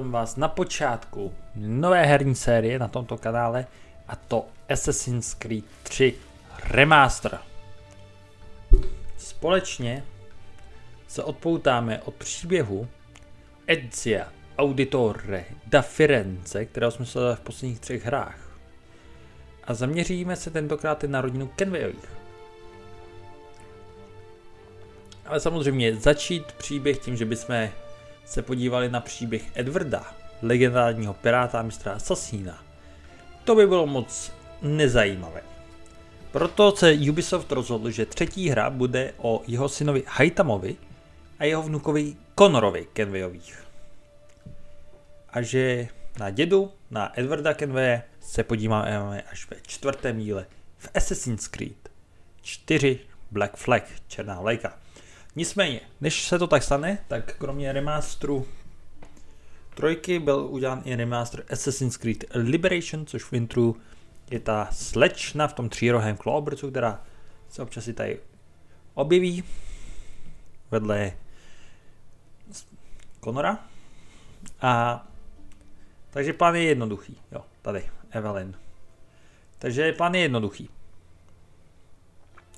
vítám vás na počátku nové herní série na tomto kanále a to Assassin's Creed 3 Remaster. Společně se odpoutáme od příběhu Ezia Auditore da Firenze, kterého jsme sledovali v posledních třech hrách. A zaměříme se tentokrát na rodinu Kenwayových. Ale samozřejmě začít příběh tím, že bychom se podívali na příběh Edwarda, legendárního piráta mistra Assassina. To by bylo moc nezajímavé. Proto se Ubisoft rozhodl, že třetí hra bude o jeho synovi Haitamovi a jeho vnukovi Conorovi Kenwayových. A že na dědu, na Edwarda Kenwaye, se podíváme až ve čtvrtém díle v Assassin's Creed 4 Black Flag, Černá vlajka. Nicméně, než se to tak stane, tak kromě remasteru trojky byl udělán i remaster Assassin's Creed Liberation, což v intru je ta slečna v tom třírohém klobrcu, která se občas i tady objeví vedle Conora. A takže plán je jednoduchý. Jo, tady, Evelyn. Takže plán je jednoduchý.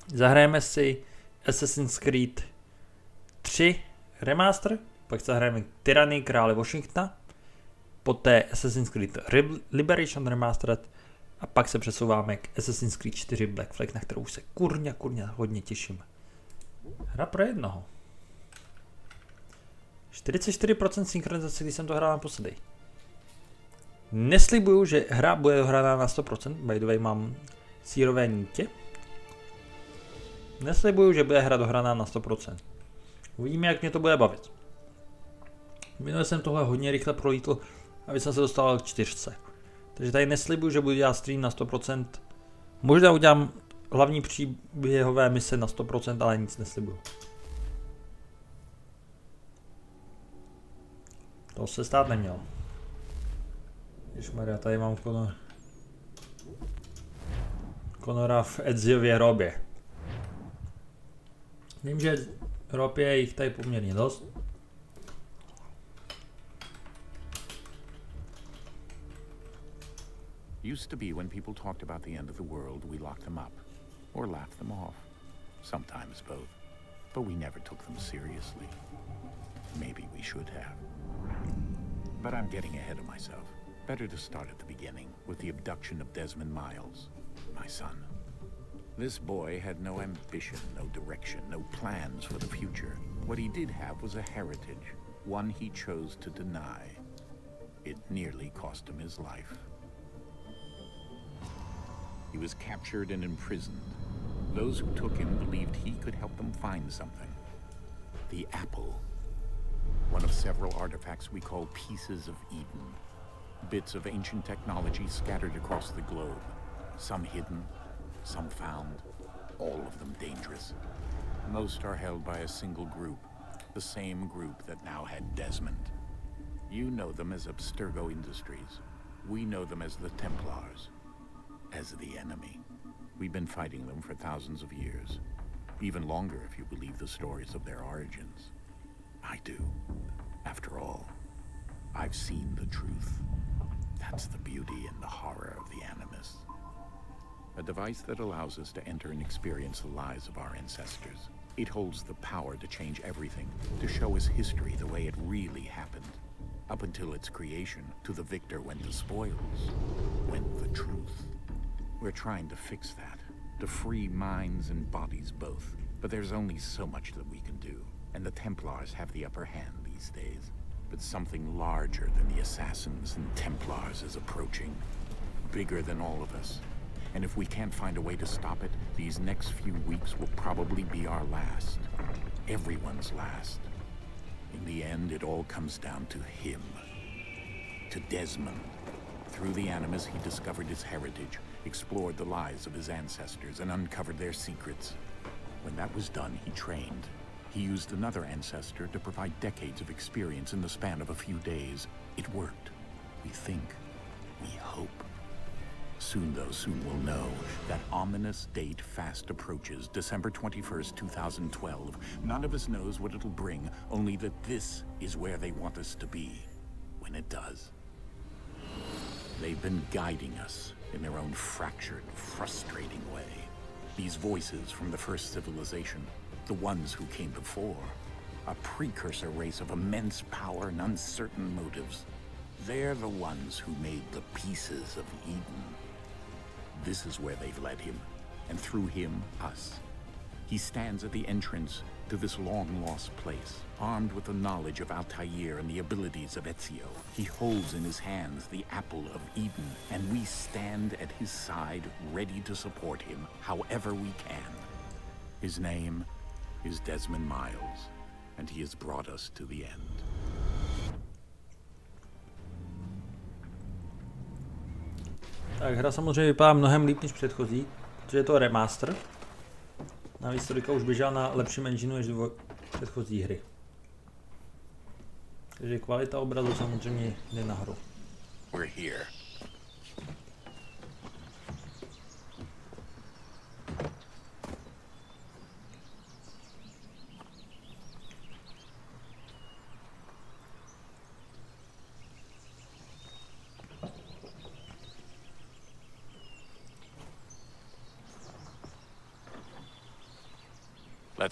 Zahrajeme si Assassin's Creed 3 remaster, pak zahrajeme Tyranny krále Washingtona, poté Assassin's Creed Liberation Remastered a pak se přesouváme k Assassin's Creed 4 Black Flag, na kterou se kurňa, kurňa hodně těším. Hra pro jednoho. 44% synchronizace, když jsem to hrál naposledy. Neslibuju, že hra bude dohraná na 100%, by the way mám sírové nítě. Neslibuju, že bude hra dohraná na 100%. Uvidíme, jak mě to bude bavit. Minule jsem tohle hodně rychle prolítl, aby jsem se dostal k čtyřce. Takže tady neslibuju, že budu dělat stream na 100%. Možná udělám hlavní příběhové mise na 100%, ale nic neslibuju. To se stát nemělo. Ježmarja, tady mám Conor... Conora v Edziově hrobě. Vím, že poměrně dost. Used to be when people talked about the end of the world, we locked them up. Or laughed them off. Sometimes both. But we never took them seriously. Maybe we should have. But I'm getting ahead of myself. Better to start at the beginning, with the abduction of Desmond Miles, my son. This boy had no ambition, no direction, no plans for the future. What he did have was a heritage, one he chose to deny. It nearly cost him his life. He was captured and imprisoned. Those who took him believed he could help them find something. The Apple. One of several artifacts we call Pieces of Eden. Bits of ancient technology scattered across the globe. Some hidden, some found, all of them dangerous. Most are held by a single group, the same group that now had Desmond. You know them as Abstergo Industries. We know them as the Templars as the enemy. We've been fighting them for thousands of years. Even longer if you believe the stories of their origins. I do. After all, I've seen the truth. That's the beauty and the horror of the Animus. A device that allows us to enter and experience the lives of our ancestors. It holds the power to change everything, to show us history the way it really happened. Up until its creation, to the victor went the spoils, went the truth. We're trying to fix that, to free minds and bodies both. But there's only so much that we can do, and the Templars have the upper hand these days. But something larger than the Assassins and Templars is approaching. Bigger than all of us. And if we can't find a way to stop it, these next few weeks will probably be our last. Everyone's last. In the end, it all comes down to him. To Desmond. Through the Animus, he discovered his heritage, explored the lives of his ancestors, and uncovered their secrets. When that was done, he trained. He used another ancestor to provide decades of experience in the span of a few days. It worked. We think. We hope. Soon, though, soon we'll know. That ominous date fast approaches, December 21st, 2012. None of us knows what it'll bring, only that this is where they want us to be, when it does. They've been guiding us in their own fractured, frustrating way. These voices from the first civilization, the ones who came before, a precursor race of immense power and uncertain motives. They're the ones who made the pieces of Eden. This is where they've led him, and through him, us. He stands at the entrance to this long-lost place, armed with the knowledge of Altair and the abilities of Ezio. He holds in his hands the Apple of Eden, and we stand at his side, ready to support him however we can. His name is Desmond Miles, and he has brought us to the end. Tak, hra samozřejmě vypadá mnohem líp než předchozí, protože je to remaster. Navíc to už běžela na lepším engineu než dvo... předchozí hry. Takže kvalita obrazu samozřejmě jde nahoru. We're here.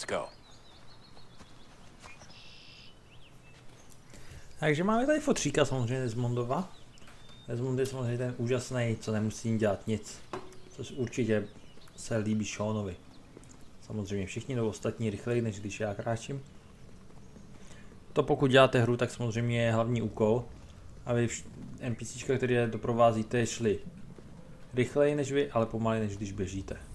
Let's go. Takže máme tady fotříka samozřejmě Desmondova. Desmond je samozřejmě ten úžasný, co nemusí dělat nic. Což určitě se líbí Seanovi. Samozřejmě všichni nebo ostatní rychleji, než když já kráčím. To pokud děláte hru, tak samozřejmě je hlavní úkol, aby NPCčka, které doprovázíte, šli rychleji než vy, ale pomaleji než když běžíte.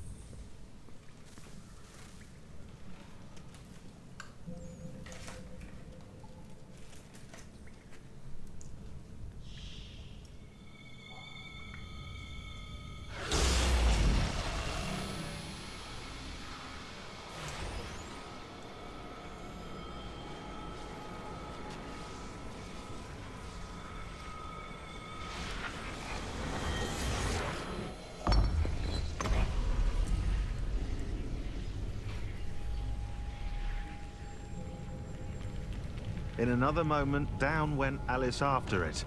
Another moment, down went Alice after it,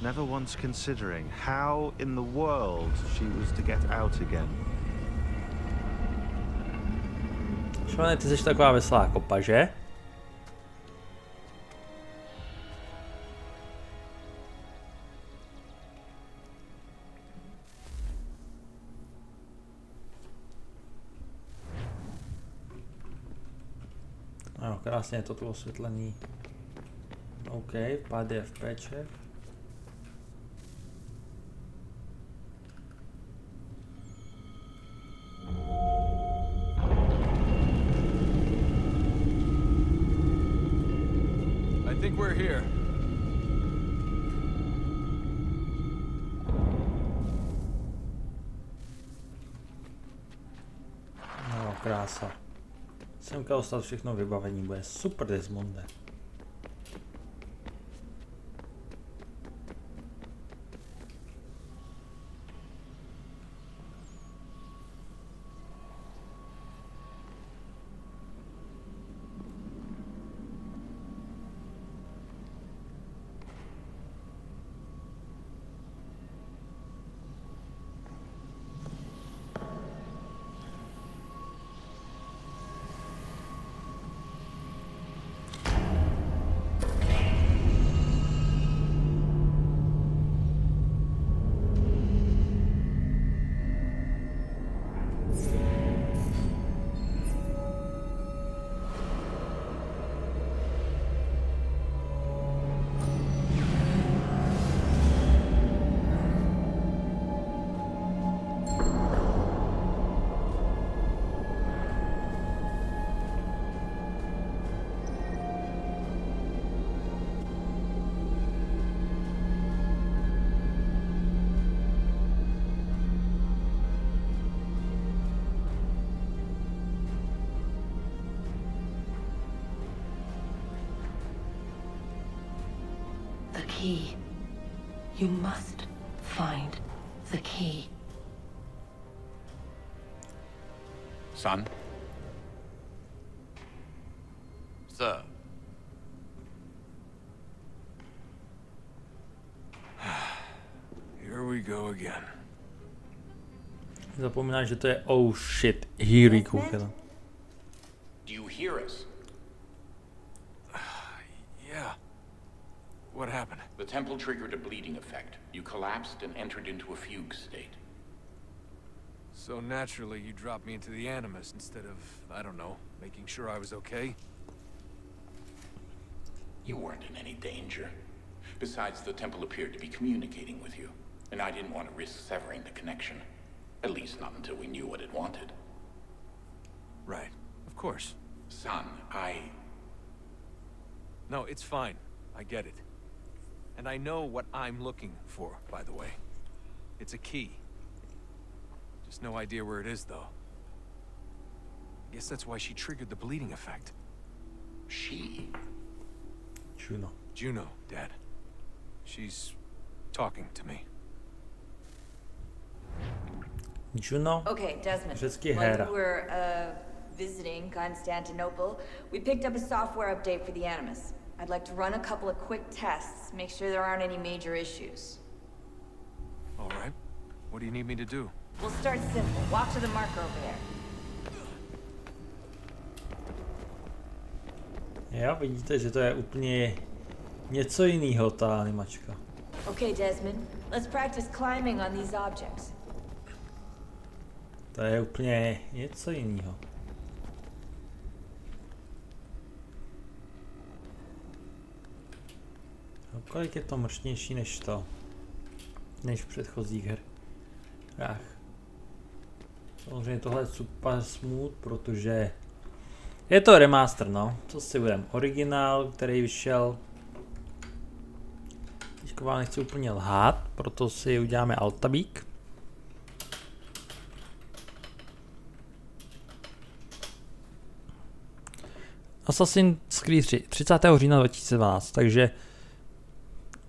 never once considering how in the world she was to get out again. Švane, ty jsi taková veselá kopa, že? Ano, krásně je to osvětlení. OK, pade FPček. I think we're here. No, krása. Semka ostat všechno vybavení, bude super Desmonde. You must find the key. Son? Sir. Here we go again. Zapominać, że to. Oh shit, here we go again. Do you hear us? yeah. What happened? The temple triggered a effect. You collapsed and entered into a fugue state. So naturally, you dropped me into the Animus instead of, I don't know, making sure I was okay? You weren't in any danger. Besides, the temple appeared to be communicating with you, and I didn't want to risk severing the connection. At least not until we knew what it wanted. Right. Of course. Son, I... No, it's fine. I get it. And I know what I'm looking for, by the way. It's a key. Just no idea where it is, though. I guess that's why she triggered the bleeding effect. She... Juno. Juno, Dad. She's talking to me. Juno? Okay, Desmond. Vždycky While Hera. you were uh, visiting Constantinople, we picked up a software update for the Animus. I'd like to run a couple of quick tests, make sure there aren't any major issues. All right. What do you need me to do? We'll start simple. Walk to the marker over there. Jo, vidíte, že to je úplně něco jiného, ta animačka. Okay, Desmond. Let's practice climbing on these objects. To je úplně něco jiného. No, kolik je to mršnější než to? Než v předchozích her. Ach. Samozřejmě tohle je super smooth, protože je to remaster, no. Co si budem? Originál, který vyšel. Teďko vám nechci úplně lhát, proto si uděláme altabík. Assassin's Creed 3, 30. října 2012, takže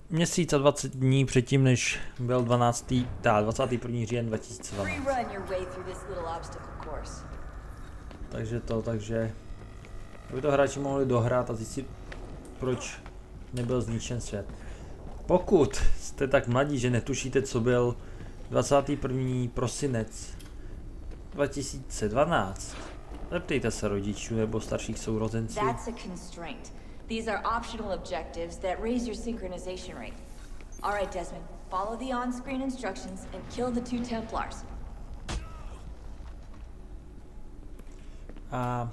měsíc a 20 dní předtím, než byl 12. Tá, 21. říjen 2012. Free run your way through this little obstacle course. Takže to, takže aby to hráči mohli dohrát a zjistit, proč nebyl zničen svět. Pokud jste tak mladí, že netušíte, co byl 21. prosinec 2012, zeptejte se rodičů nebo starších sourozenců. That's a constraint. These are optional objectives that raise your synchronization rate. Alright, Desmond. Follow the on-screen instructions and kill the two Templars. A,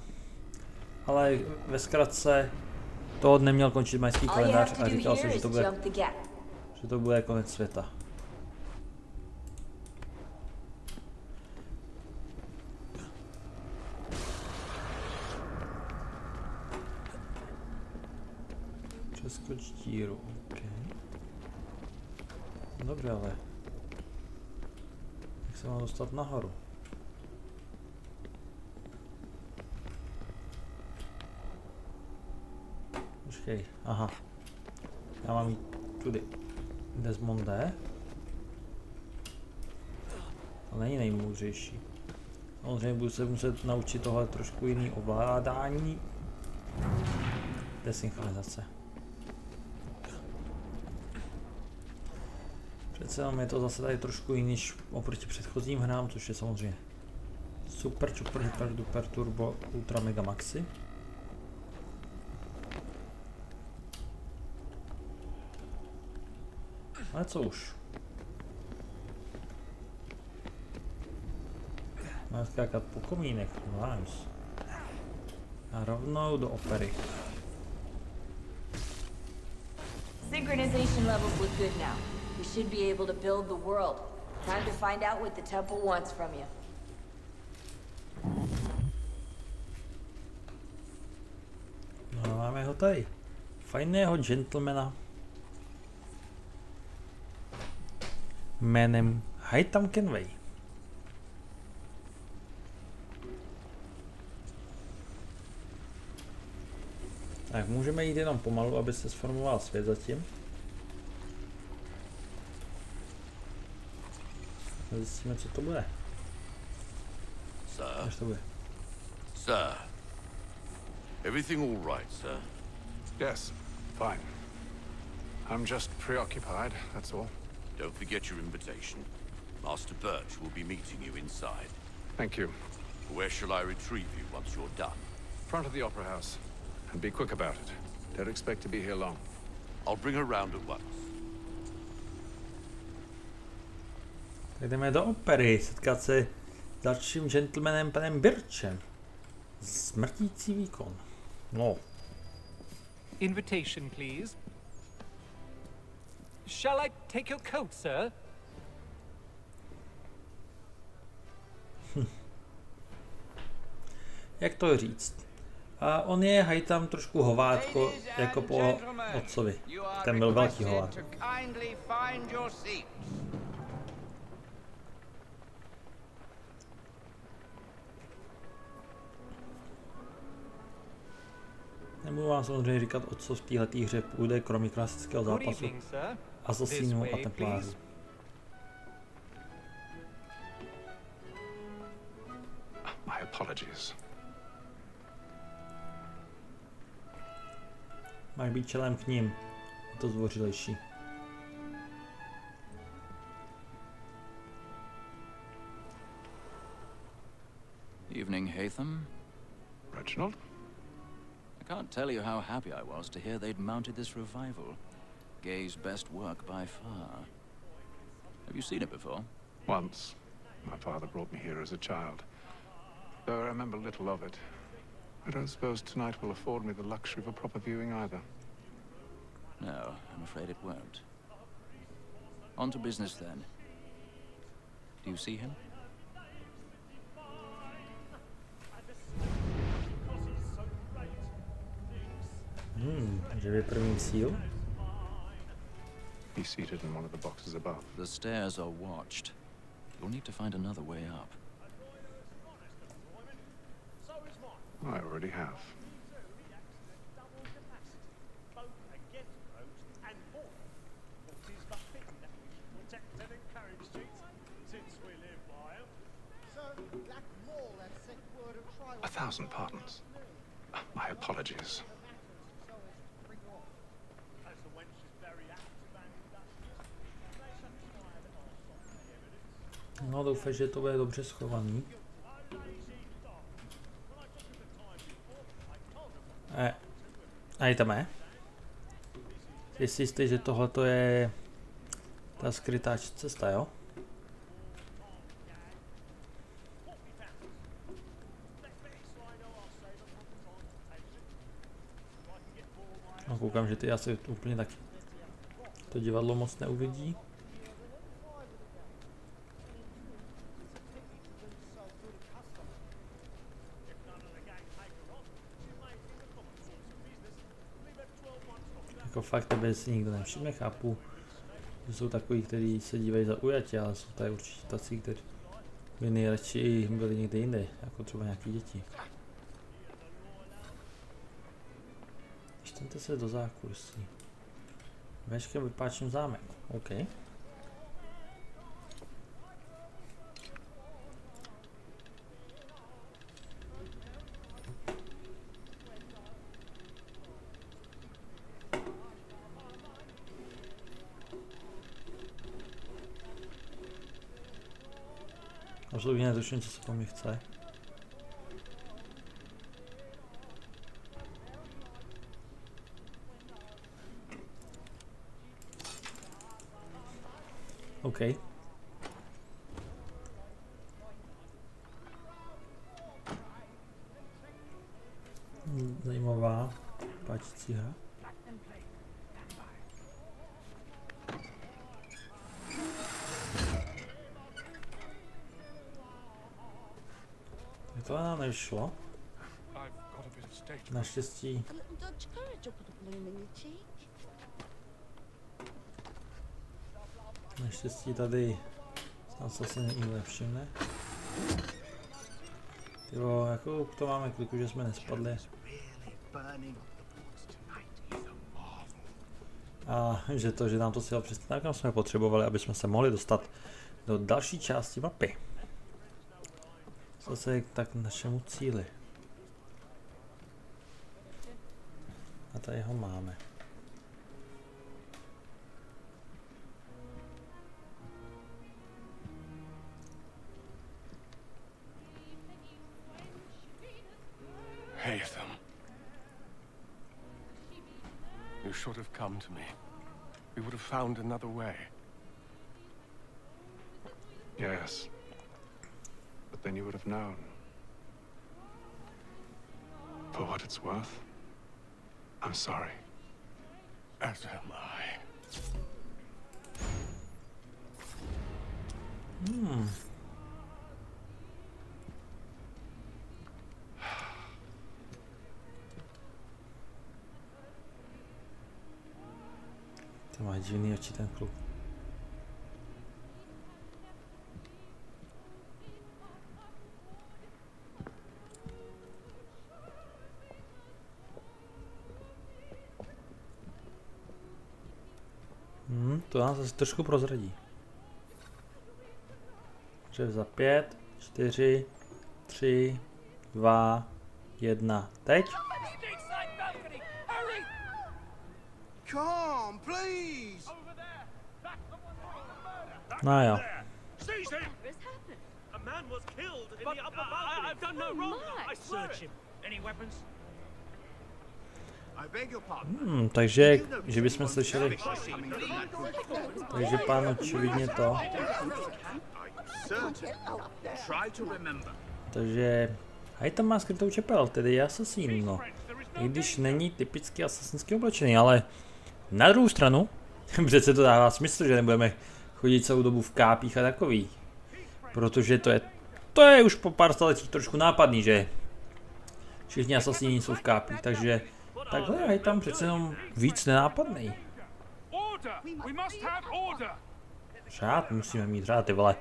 ale ve zkratce to neměl končit majský All kalendář a říkal jsem, že to bude, jump the gap. že to bude konec světa. Přeskoč díru, ok. Dobře, ale jak se mám dostat nahoru? Počkej, aha. Já mám jít tudy. Desmonde. To není nejmoudřejší. Samozřejmě budu se muset naučit tohle trošku jiný ovládání. Desynchronizace. Přece jenom je to zase tady trošku jiný než oproti předchozím hrám, což je samozřejmě super, super, hyper, duper, turbo, ultra, mega, maxi. Ale co už? Máme skákat po komínech, nice. A rovnou do opery. Synchronization levels look good now. We should be able to build the world. Time to find out what the temple wants from you. No máme ho tady. Fajného gentlemana. Jménem Hightam Kenway. Tak můžeme jít jenom pomalu, aby se sformoval svět zatím. A Zjistíme, co to bude. Sir? Až to bude. Sir. Everything all right, sir? Yes, fine. I'm just preoccupied, that's all. Don't forget your invitation. Master Birch will be meeting you inside. Thank you. Where shall I retrieve you once you're done? Front of the Opera House. And be quick about it. Don't expect to be here long. I'll bring her round at once. Jdeme do opery, setkat se s dalším gentlemanem panem Birchem. Smrtící výkon. No, Invitation, please. Shall I take your coat, sir? jak to říct? A on je hajtam trošku hovátko, jako po otcovi. Ten byl velký hovát. Nebudu vám samozřejmě říkat, o co v této hře půjde, kromě klasického zápasu asasínů a templářů. My apologies. Máš být čelem k ním. Je to zdvořilejší. Evening, Hatham. Reginald? I can't tell you how happy I was to hear they'd mounted this revival. Gay's best work by far. Have you seen it before? Once. My father brought me here as a child. Though I remember little of it. I don't suppose tonight will afford me the luxury of a proper viewing either. No, I'm afraid it won't. On to business then. Do you see him? Hmm, že by první síl? He's seated in one of the boxes above. The stairs are watched. You'll need to find another way up. I already have. A thousand pardons. My apologies. No doufám, že to bude dobře schovaný. E, a jdeme. Jsi si jistý, že tohle je ta skrytá cesta, jo? No, koukám, že ty asi úplně taky to divadlo moc neuvidí. Jako fakt tebe si nikdo nevšimne, chápu, že jsou takový, kteří se dívají za ujatě, ale jsou tady určitě tací, kteří by nejradši byli někde jinde, jako třeba nějaký děti. Čtěte se do zákulisí. Veškem vypáčím zámek, OK. Absolutně netuším, co se po mně chce. OK. Zajímavá, páčící hra. In your cheek. Naštěstí tady snad se nikdo nevšimne. Jo, jako to máme kliku, že jsme nespadli. A že to, že nám to sjelo přesně tak, jsme potřebovali, aby jsme se mohli dostat do další části mapy. co se tak našemu cíli. A tady ho máme. Haytham. You should have come to me. We would have found another way. Yes. But then you would have known. For what it's worth, I'm sorry. As am I. Hmm. To má divný oči ten trošku prozradí. Takže za pět, čtyři, tři, dva, jedna. Teď? No jo. Seize him! A man was killed in the upper balcony. I've done no wrong. I search him. Any weapons? I beg your pardon. Hmm, takže, že bychom slyšeli. Takže pán očividně to. Takže, a tam má skrytou čepel, tedy je asasín, no. I když není typicky asasinský oblečený, ale na druhou stranu, přece to dává smysl, že nebudeme chodit celou dobu v kápích a takový. Protože to je, to je už po pár staletích trošku nápadný, že všichni asasíni jsou v kápích, takže takhle je tam přece jenom víc nenápadný. Řád musíme mít řád, ty vole.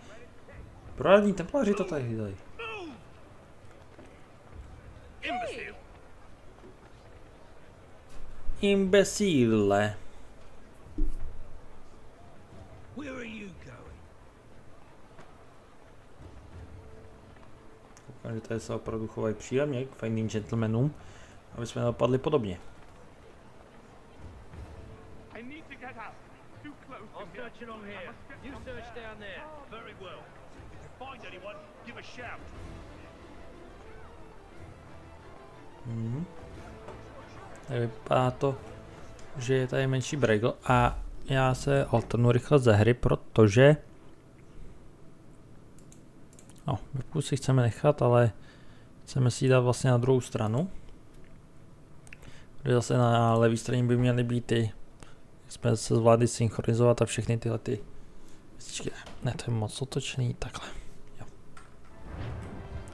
Proradní templaři to tady you going? Koukám, že tady se opravdu chovají příjemně k fajným gentlemanům, aby jsme napadli podobně. Hmm. Tady vypadá to, že je tady menší bregl a já se alternu rychle ze hry, protože no, si chceme nechat, ale chceme si ji dát vlastně na druhou stranu. Kde zase na levé straně by měly být ty, jsme se zvládli synchronizovat a všechny tyhle ty. Ne, to je moc otočený, takhle. Jo.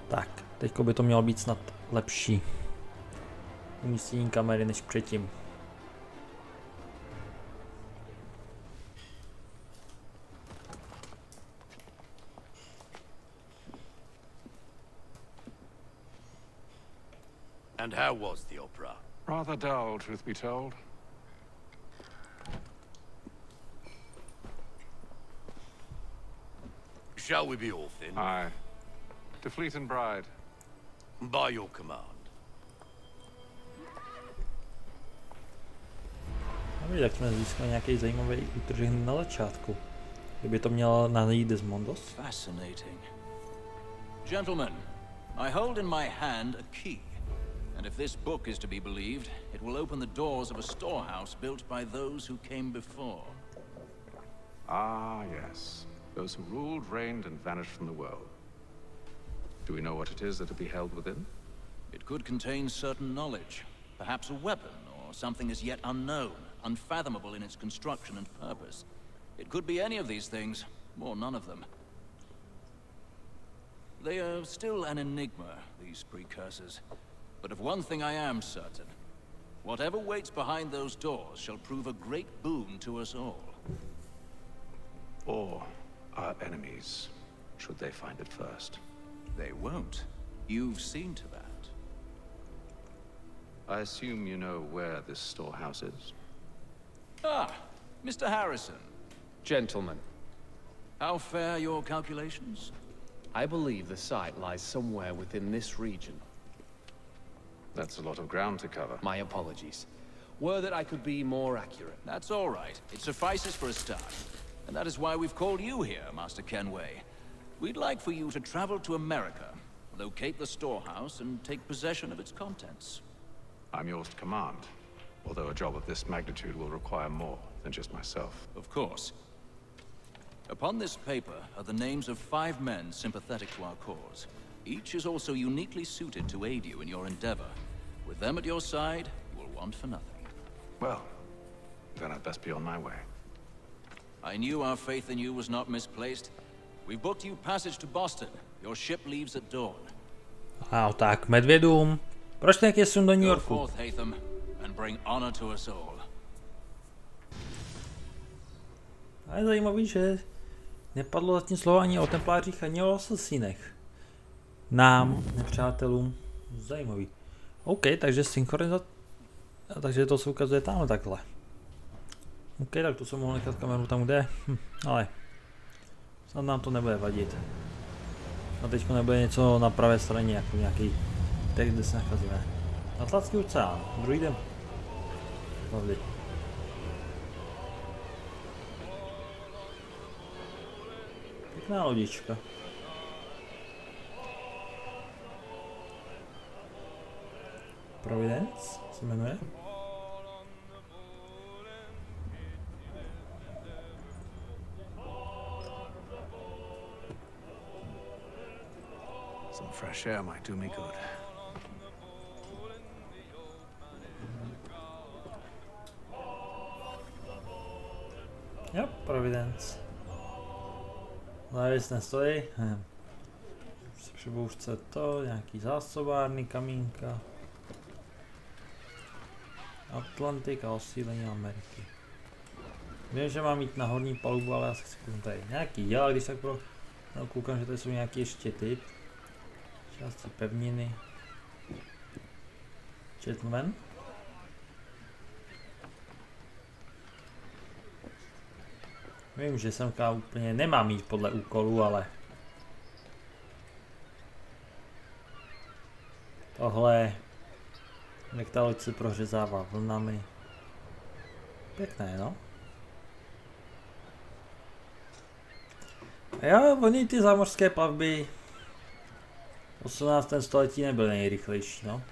Tak, teďko by to mělo být snad lepší umístění kamery než předtím. And how was the opera? Rather dull, truth be told. Shall we be off then? Aye. To Fleet and Bride. By your command. Dobrý, tak jsme získali nějaký zajímavý útržek na začátku. Kdyby to mělo najít Desmondos. Fascinating. Gentlemen, I hold in my hand a key. And if this book is to be believed, it will open the doors of a storehouse built by those who came before. Ah, yes. Those who ruled, reigned, and vanished from the world. Do we know what it is that will be held within? It could contain certain knowledge. Perhaps a weapon, or something as yet unknown, unfathomable in its construction and purpose. It could be any of these things, or none of them. They are still an enigma, these precursors. But of one thing I am certain. Whatever waits behind those doors shall prove a great boon to us all. Or our enemies, should they find it first. They won't. You've seen to that. I assume you know where this storehouse is? Ah, Mr. Harrison. Gentlemen, How fare your calculations? I believe the site lies somewhere within this region. That's a lot of ground to cover. My apologies. Were that I could be more accurate. That's all right. It suffices for a start. And that is why we've called you here, Master Kenway. We'd like for you to travel to America, locate the storehouse, and take possession of its contents. I'm yours to command, although a job of this magnitude will require more than just myself. Of course. Upon this paper are the names of five men sympathetic to our cause. Each is also uniquely suited to aid you in your endeavor. With them at your side, you will want for nothing. Well, then I'd best be on my way. I knew our faith in you was not misplaced. We've booked you passage to Boston. Your ship leaves at dawn. A tak, medvědům. Proč nějaký sun do New Go Yorku? forth, Hatham, and bring honor to us all. A je zajímavý, že nepadlo zatím slovo ani o templářích, ani o asasínech. Nám, nepřátelům. Zajímavý. OK, takže synchronizace. Takže to se ukazuje tamhle takhle. OK, tak to jsem mohl nechat kameru tam, kde. Hm, ale snad nám to nebude vadit. A teď nebude něco na pravé straně, jako nějaký text, kde se nacházíme. Atlantský oceán, druhý den. Lovely. Pěkná lodička. Providence se jmenuje. Some fresh air might do me good. Jo, Providence. Lavis nestojí. Přibouřce to, nějaký zásobárny, kamínka. Atlantik a osídlení Ameriky. Vím, že mám jít na horní palubu, ale já se chci kouknout tady. Nějaký děla, když tak pro... No, koukám, že tady jsou nějaké ještě ty. Části pevniny. Gentleman. Vím, že semka úplně nemám jít podle úkolu, ale... Tohle... Jak ta loď se prořezává vlnami. Pěkné, no. Jo, oni ty zámořské plavby... v 18. století nebyly nejrychlejší, no.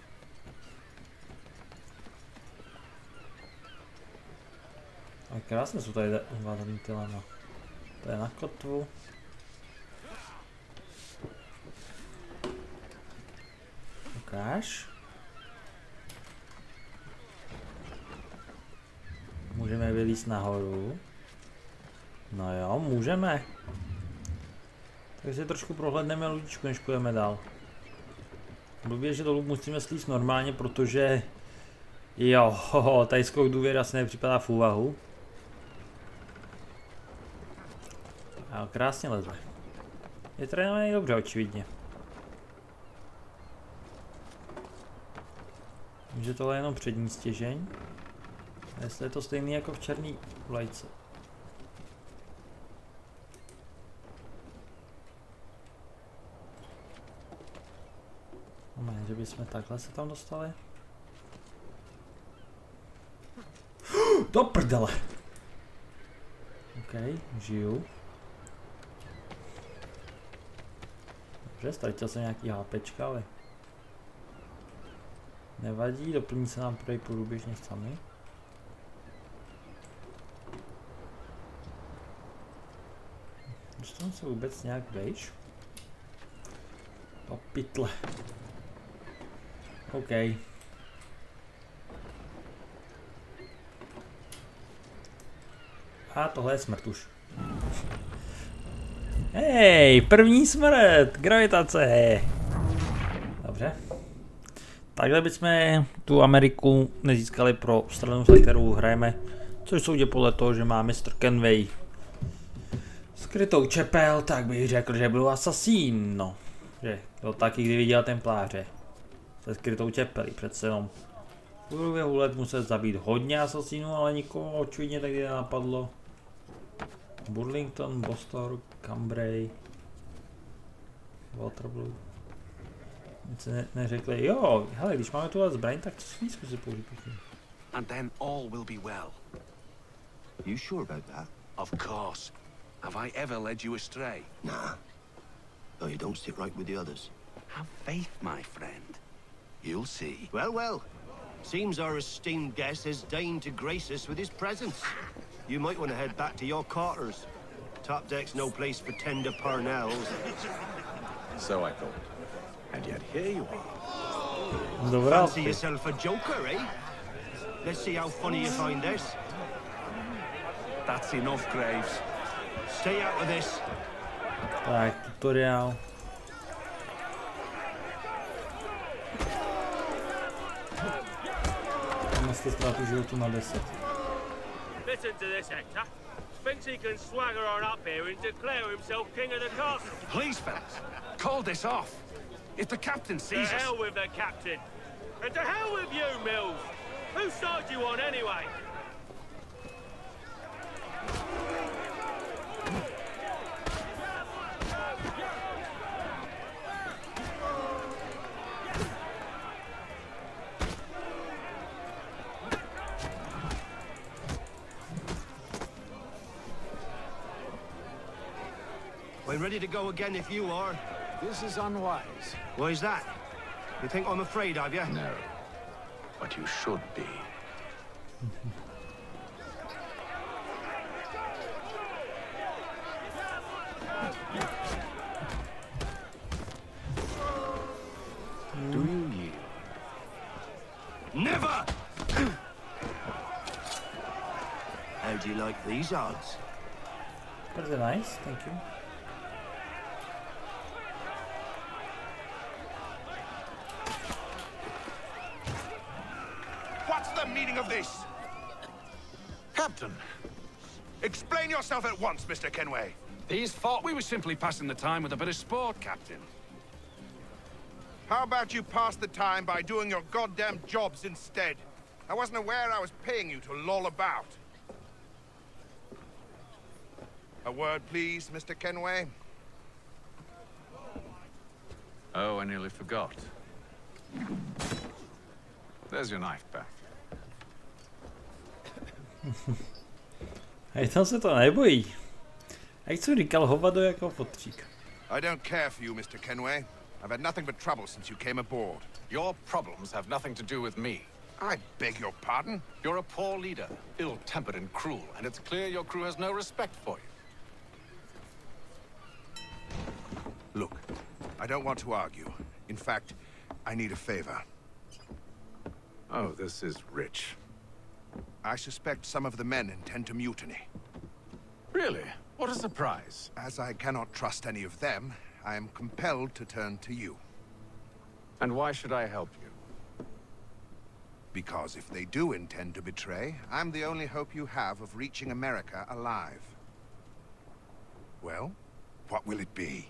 A krásně jsou tady uvázaný ty lama. To je na kotvu. Ukáž. Můžeme vylíst nahoru. No jo, můžeme. Takže trošku prohlédneme ludičku, než půjdeme dál. Blbě, že dolů musíme slíst normálně, protože... Jo, hoho, tady skok důvěry asi nepřipadá v úvahu. A krásně leze. Je trénovaný dobře, očividně. Že tohle je jenom přední stěžeň. Jestli je to stejný jako v černý vlajce. Moment, že bychom takhle se tam dostali. Do prdele! OK, žiju. Dobře, ztratil jsem nějaký HPčka, ale... Nevadí, doplní se nám prodej průběžně sami. Dostanu se vůbec nějak vejš? Do pytle. OK. A tohle je smrt už. Hej, první smrt, gravitace. Dobře. Takhle bychom tu Ameriku nezískali pro stranu, za kterou hrajeme. Což soudě podle toho, že má Mr. Kenway skrytou čepel, tak bych řekl, že byl asasín, no. Že byl taky, kdy viděl templáře. Se skrytou čepelí, přece jenom. V průběhu let musel zabít hodně asasínů, ale nikoho očividně tak napadlo. Burlington, Boston, Cambrai, Waterloo. Nic ne, neřekli, jo, hele, když máme tuhle zbraň, tak co si zkusit použít and then all will be well. You sure about that? Of course. Have I ever led you astray? Nah. Though you don't sit right with the others. Have faith, my friend. You'll see. Well, well. Seems our esteemed guest has deigned to grace us with his presence. You might want to head back to your quarters. Top deck's no place for tender parnells. So I thought. And yet here you are. Dobra, Fancy ty. yourself a joker, eh? Let's see how funny you find this. That's enough, Graves. Stay out of this. Tak, tutoriál. Tam jste ztrátu životu na 10. Listen to this, Hector. Thinks he can swagger on up here and declare himself king of the castle. Please, fellas. Call this off. If the captain To sees us... hell with the captain. And to hell with you, Mills. Whose side you on anyway? Ready to go again if you are. This is unwise. Why's that? You think I'm afraid of you? No. But you should be. Do you yield? Never! How do you like these odds? Bardzo nice, thank you. What's the meaning of this? Captain, Explain yourself at once, Mr. Kenway. these thought we were simply passing the time with a bit of sport, Captain. How about you pass the time by doing your goddamn jobs instead? I wasn't aware I was paying you to loll about. A word, please, Mr. Kenway. Oh, I nearly forgot. There's your knife back. Hej, tam se to nebojí. Jak jsem říkal, hovado jako fotřík. I don't care for you, Mr. Kenway. I've had nothing but trouble since you came aboard. Your problems have nothing to do with me. I beg your pardon? You're a poor leader, ill-tempered and cruel, and it's clear your crew has no respect for you. Look, I don't want to argue. In fact, I need a favor. Oh, this is rich. I suspect some of the men intend to mutiny. Really? What a surprise. As I cannot trust any of them, I am compelled to turn to you. And why should I help you? Because if they do intend to betray, I'm the only hope you have of reaching America alive. Well, what will it be?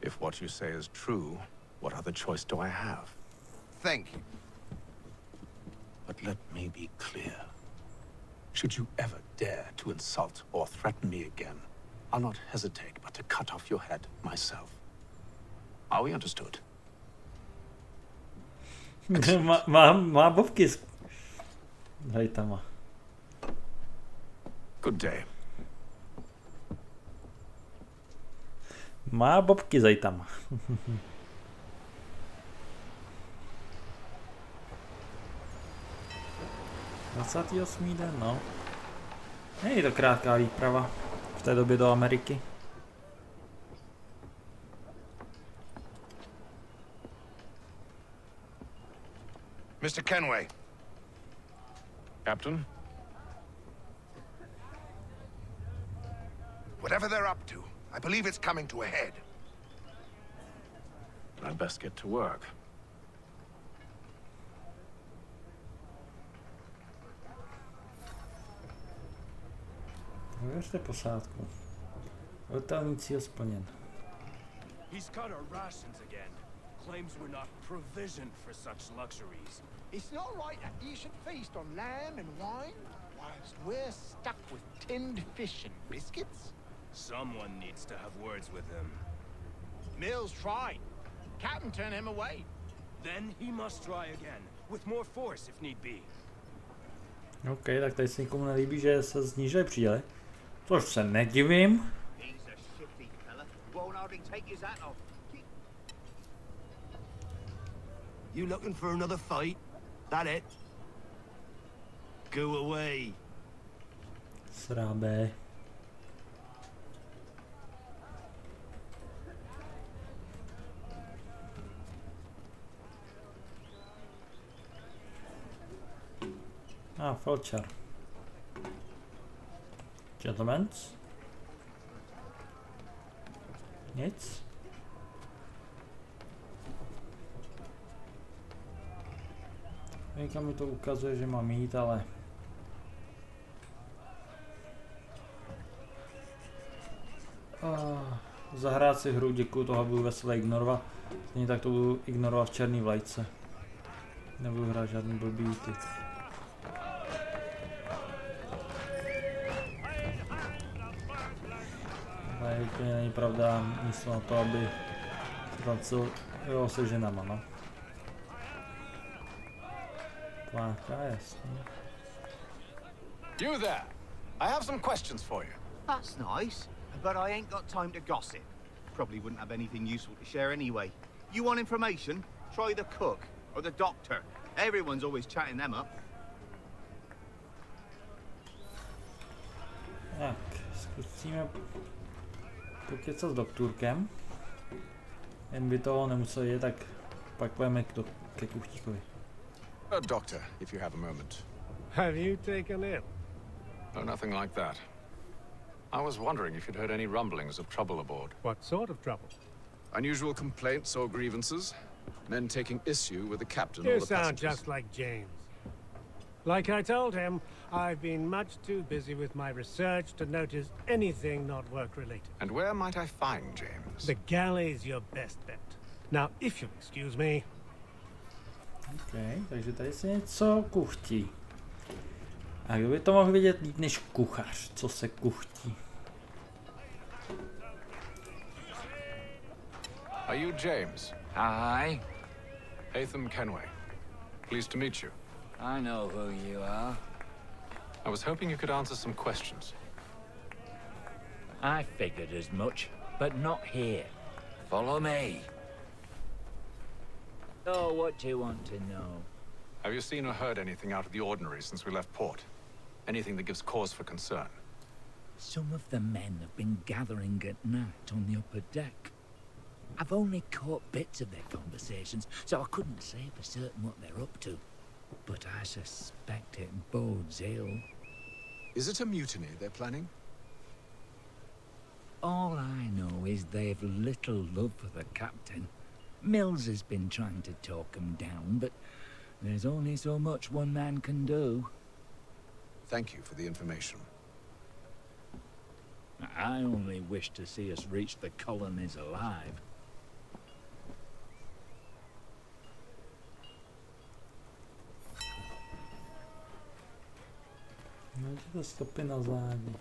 If what you say is true, what other choice do I have? Thank you. But let me be clear. Should you ever dare to insult or threaten me again, I'll not hesitate but to cut off your head myself. Are we understood? má, má, má bobky. Hej tam má. Good day. Má bobky zajtama. Dvacátý osmý den, no. Není to krátká výprava v té době do Ameriky. Mr. Kenway. Captain? Whatever they're up to, I believe it's coming to a head. I'd best get to work. Věřte posádku. Letální cíl splněn. He's cut our rations again. Claims we're not provisioned for such luxuries. It's not right that you should feast on lamb and wine whilst we're stuck with tinned fish and biscuits. Someone needs to have words with him. Mills tried. Captain turned him away. Then he must try again. with more force if need be. OK, tak tady se nikomu nelíbí, že se snížily příděly. Což se nedivím. He's a shifty fella. Won't hardly take his hat off. You looking for another fight? That it? Go away. Srábé. A, ah, Felcher. Gentlemen. Nic. Někam mi to ukazuje, že mám jít, ale... Ah, zahrát si hru, děkuju, toho budu veselé ignorovat. Stejně tak to budu ignorovat v černý vlajce. Nebudu hrát žádný blbý ty. Úplně není pravda místo na to, aby se tam co jo, se ženama, no. Pláka, jasně. You there! I have some questions for you. That's nice, but I ain't got time to gossip. Probably wouldn't have anything useful to share anyway. You want information? Try the cook or the doctor. Everyone's always chatting them up. Tak, zkusíme pokecat s doktorkem. Jen by toho nemusel je, tak pak půjdeme k, do, ke kuchtíkovi. A doctor, if you have a moment. Have you taken ill? No, nothing like that. I was wondering if you'd heard any rumblings of trouble aboard. What sort of trouble? Unusual complaints or grievances? Men taking issue with the captain You or the sound passengers? just like James. Like I told him, I've been much too busy with my research to notice anything not work-related. And where might I find James? The galley's your best bet. Now, if you'll excuse me, OK, takže tady se něco kuchtí. A kdo by to mohl vidět líp než kuchař, co se kuchtí? Are you James? Hi. Haytham Kenway. Pleased to meet you. I know who you are. I was hoping you could answer some questions. I figured as much, but not here. Follow me. So, what do you want to know? Have you seen or heard anything out of the ordinary since we left port? Anything that gives cause for concern? Some of the men have been gathering at night on the upper deck. I've only caught bits of their conversations, so I couldn't say for certain what they're up to. But I suspect it bodes ill. Is it a mutiny they're planning? All I know is they've little love for the captain. Mills has been trying to talk 'em down, but there's only so much one man can do. Thank you for the information. I only wish to see us reach the colonies alive. Najdete stopy na zádi.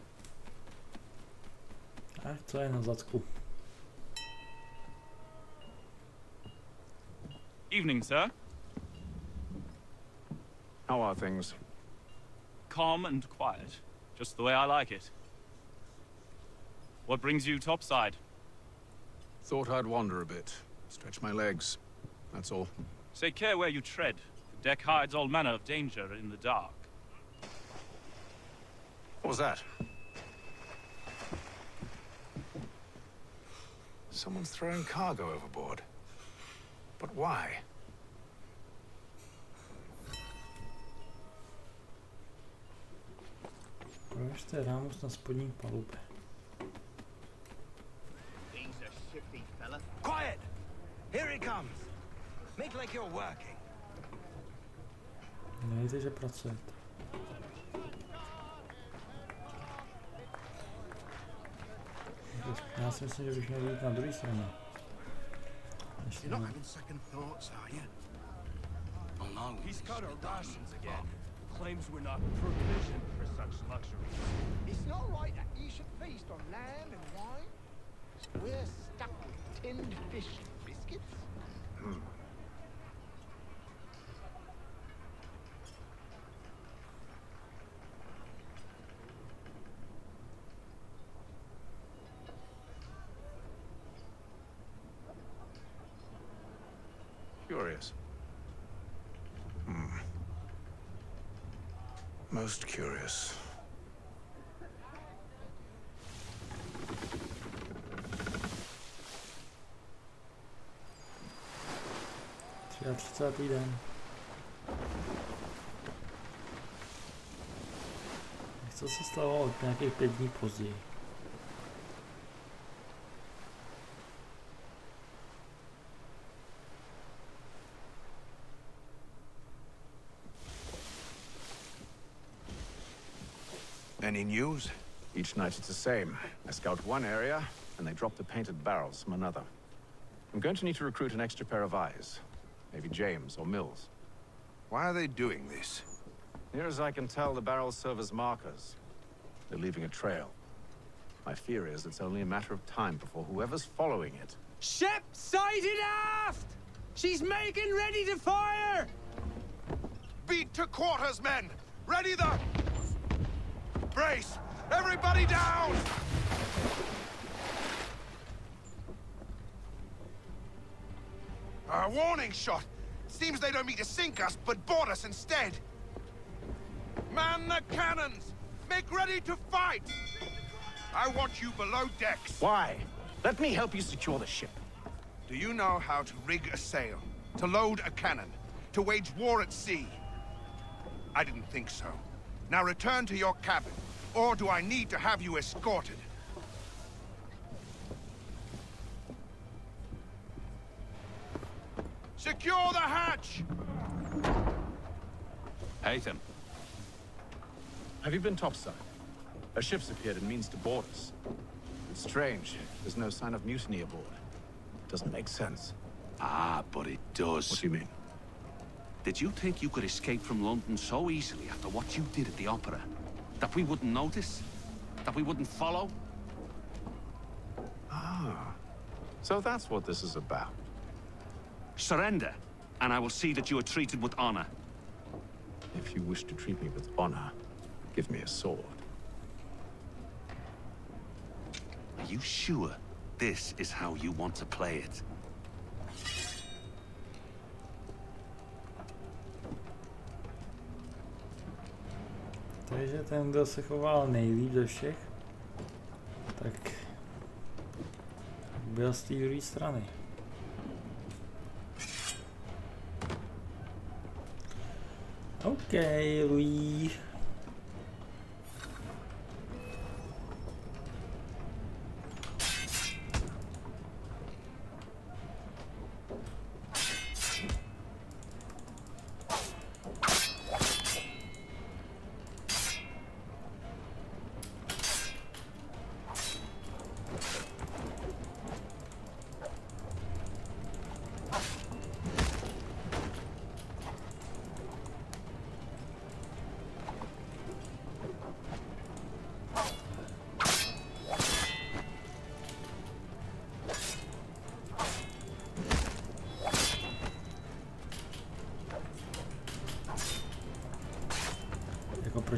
Ach, co je na zadku? Evening, sir. How are things? Calm and quiet. Just the way I like it. What brings you topside? Thought I'd wander a bit. Stretch my legs. That's all. Take care where you tread. The deck hides all manner of danger in the dark. What was that? Someone's throwing cargo overboard. But why? Prověřte rámus na spodní palubě. He's a shifty fella. Quiet! Here he comes. Make like you're working. Nejde, že pracujete. Já si myslím, že bych měl jít na druhé straně. Než You're not having second thoughts, are you? Oh no. He's cut our rations again. Claims we're not provisioned for such luxuries. It's not right that you should feast on lamb and wine. We're stuck with tinned fish and biscuits. Most curious. Třicátý den. Co se stalo od nějakých pět news? Each night it's the same. I scout one area, and they drop the painted barrels from another. I'm going to need to recruit an extra pair of eyes. Maybe James or Mills. Why are they doing this? Near as I can tell, the barrels serve as markers. They're leaving a trail. My fear is it's only a matter of time before whoever's following it. Ship sighted aft! She's making ready to fire! Beat to quarters, men! Ready the... Brace! Everybody down! A warning shot! Seems they don't mean to sink us, but board us instead! Man the cannons! Make ready to fight! I want you below decks. Why? Let me help you secure the ship. Do you know how to rig a sail? To load a cannon? To wage war at sea? I didn't think so. Now return to your cabin. Or do I need to have you escorted? Secure the hatch! Haytham. Have you been topside? A ship's appeared and means to board us. It's strange. There's no sign of mutiny aboard. Doesn't make sense. Ah, but it does. What do you mean? Did you think you could escape from London so easily after what you did at the Opera? That we wouldn't notice? That we wouldn't follow? Ah. So that's what this is about. Surrender, and I will see that you are treated with honor. If you wish to treat me with honor, give me a sword. Are you sure this is how you want to play it? Takže ten, kdo se choval nejlíp ze všech, tak byl z té druhé strany. OK, Louis.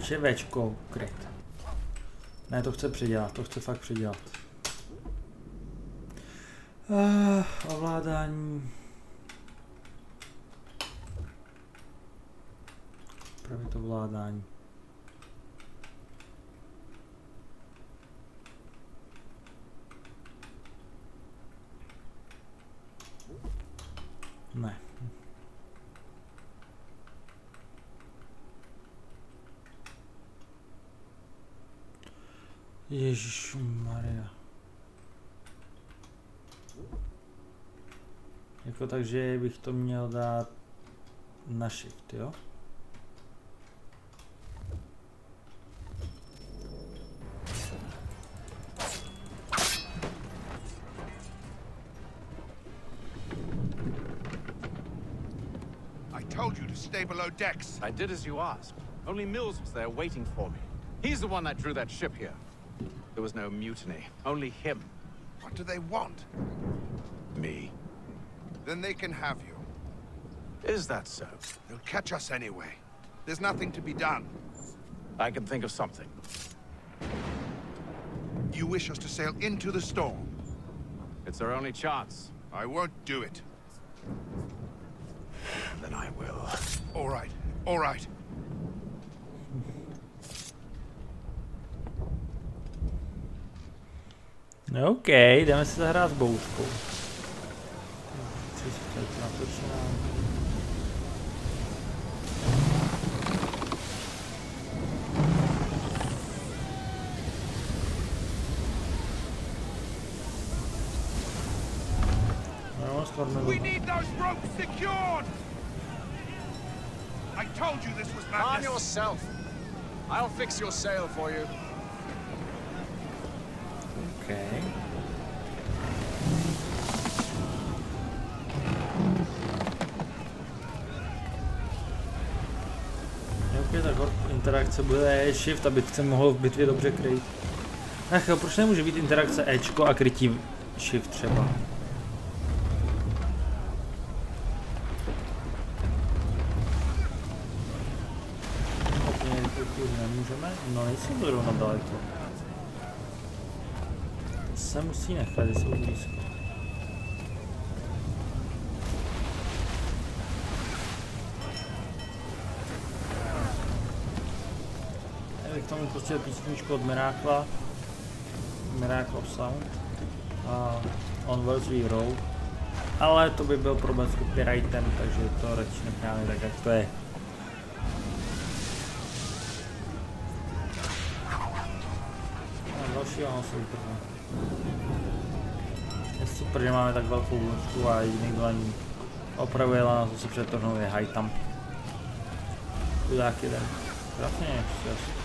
Je Včko kryt? Ne, to chce předělat, to chce fakt předělat. Uh, ovládání. Právě to ovládání. Jako takže bych to měl dát na shift, jo? I told you to stay below decks. I did as you asked. Only Mills was there waiting for me. He's the one that drew that ship here. There was no mutiny. Only him. What do they want? Then they can have you. Is that so? They'll catch us anyway. There's nothing to be done. I can think of something. You wish us to sail into the storm? It's our only chance. I won't do it. Then I will. All right, all right. Okej, okay, damy sobie zaraz bołówku natočená. No, skoro We need those ropes secured! I told you this was Calm madness. yourself. I'll fix your sail for you. Okay. Bude shift, aby se mohl v bitvě dobře kryt. Ach jo, proč nemůže být interakce Ečko a krytí shift třeba? Nemůžeme? No nejsou zrovna daleko. To se musí nechat, jsou blízko. Já bych tomu pustil písničku od Mirákla. Miracle of Sound. A Onwards We Row. Ale to by byl problém s copyrightem, takže to radši necháme tak, jak to je. A další ano, super. no. Je super, že máme tak velkou vložku a jediný, kdo ani opravuje lana, co se přetrhnou, je Hajtam. Chudák jeden. Krásně, šťast.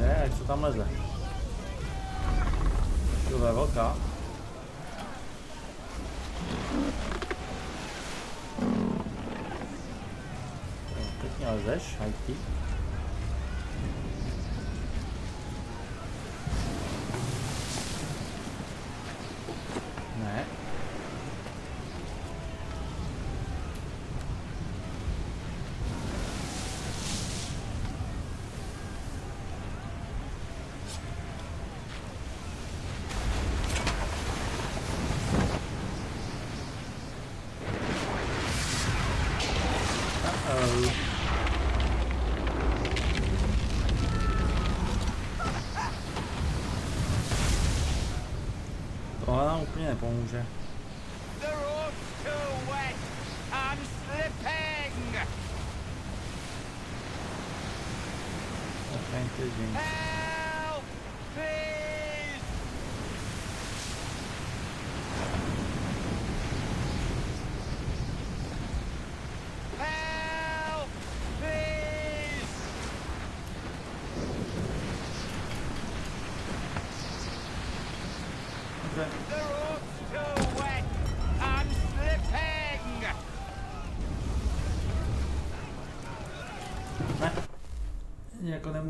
Ne, jak to tam leze? To je velká. Pěkně lezeš, hajky.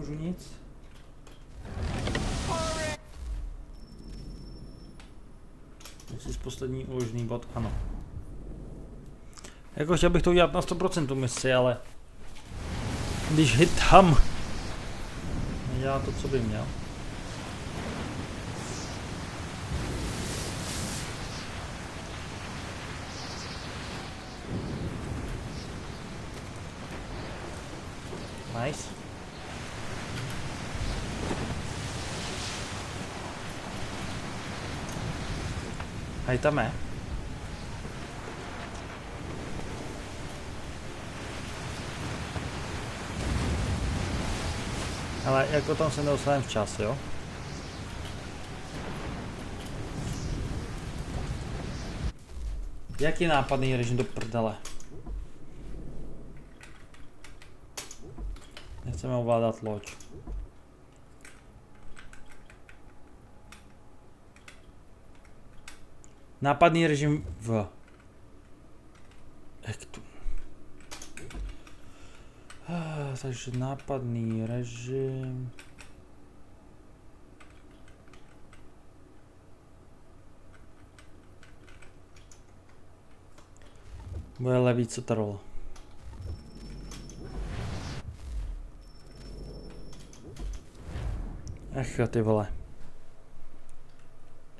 Nemůžu nic. Z poslední uložený bod, ano. Jako chtěl bych to udělat na 100% tu misi, ale když hitám, nedělá to, co by měl. Nice. Hej, tam je. Ale jako tam se nedostaneme včas, jo? Jaký nápadný režim do prdele? Nechceme ovládat loď. Nápadný režim v Actu. Ah, takže nápadný režim. Bude levíce troll. Ach Ech, ty vole.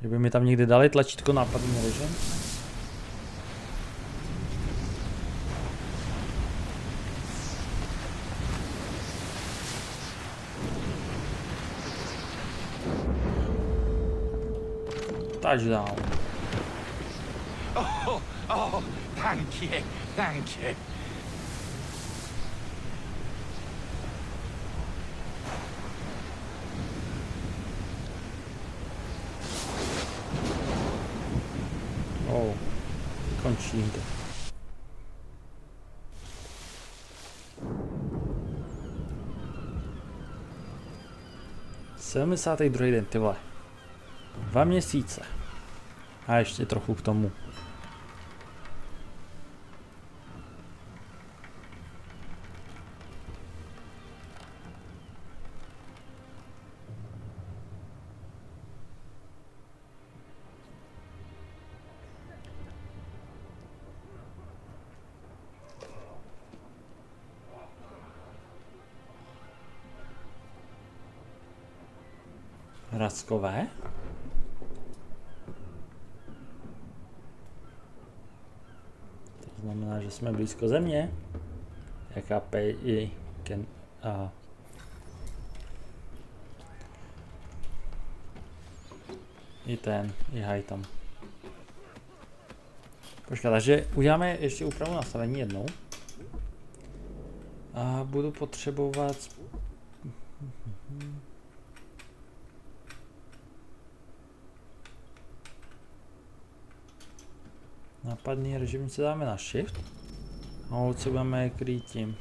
Kdyby mi tam někdy dali tlačítko nápadný režim. Touchdown. Oh, oh, thank you, thank you. Oh, Sedmdesátý druhý den, ty vole. Dva měsíce. A ještě trochu k tomu. Hradskové? To znamená, že jsme blízko země. Jaká i Ken a i ten, i haj tam. Počkat, takže uděláme ještě úpravu nastavení jednou. A budu potřebovat Nápadný režim si dáme na shift. A ovoce budeme krýt tím.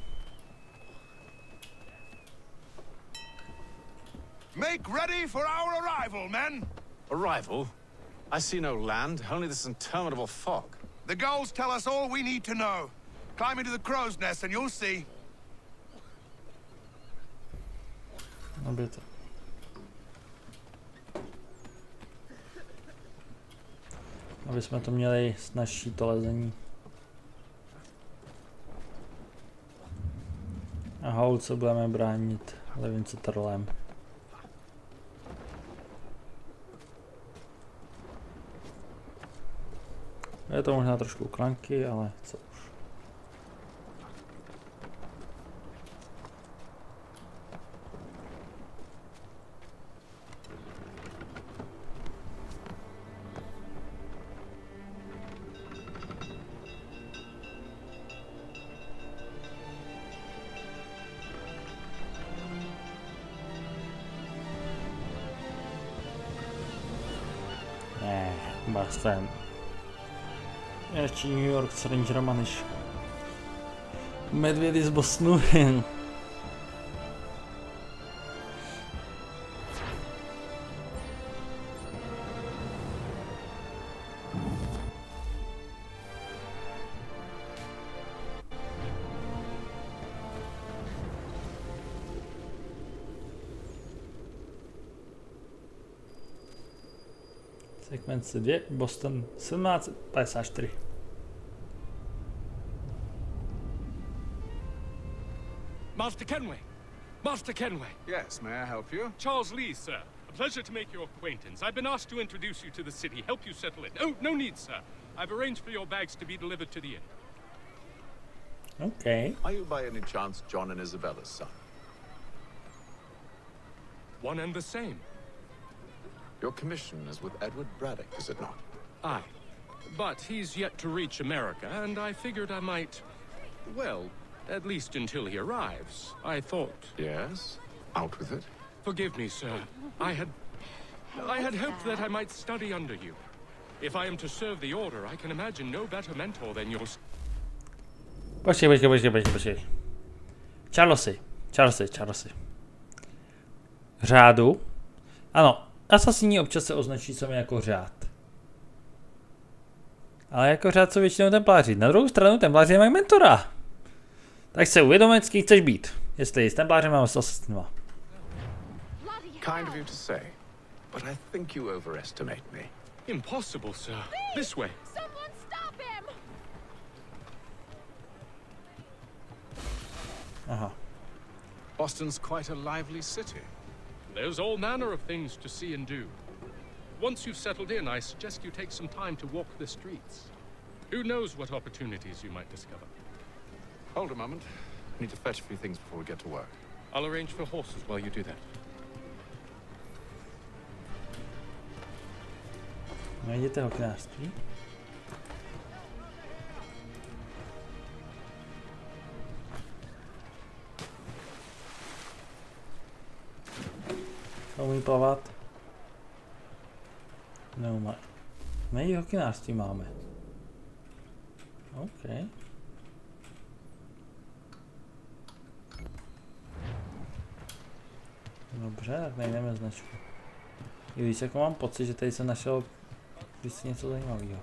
Make ready for our arrival, men! Arrival? I see no land, only this interminable fog. The gulls tell us all we need to know. Climb into the crow's nest and you'll see. Aby to. Aby jsme to měli snažší to lezení. A holce budeme bránit levince trlem. Je to možná trošku klanky, ale co Ještě New York s Rangerama než medvědy z Bosnu. Sekvence 2, Boston 1754. Master Kenway! Master Kenway! Yes, may I help you? Charles Lee, sir. A pleasure to make your acquaintance. I've been asked to introduce you to the city, help you settle in. Oh, no need, sir. I've arranged for your bags to be delivered to the inn. Okay. Are you by any chance John and Isabella's son? One and the same. Your commission is with Edward Braddock, is it not? Aye. But he's yet to reach America, and I figured I might... Well, at least until he arrives. I thought... Yes? Out with it. Forgive me, sir. I had... I had hoped that I might study under you. If I am to serve the Order, I can imagine no better mentor than your... Počkej, počkej, počkej, počkej, počkej. Charlesy, Charlesy, Charlesy. Řádu. Ano, asasíni občas se označí sami jako řád. Ale jako řád jsou většinou templáři. Na druhou stranu templáři mají mentora. Tak chcę uwiadomić i chcesz bit. Jestli jestem blářem, mám sosnova. Kind of you to say, but I think you overestimate me. Impossible, sir. Please, this way. Someone stop him. Aha. Boston's quite a lively city. There's all manner of things to see and do. Once you've settled in, I suggest you take some time to walk the streets. Who knows what opportunities you might discover. Hold a moment. I need to fetch a few things before we get to work. I'll arrange for horses while you do that. Najděte hokenářství. Umí plavat? Neumí. Nejde hokenářství máme. OK. Dobře, tak najdeme značku. I víš, jako mám pocit, že tady jsem našel když něco zajímavého.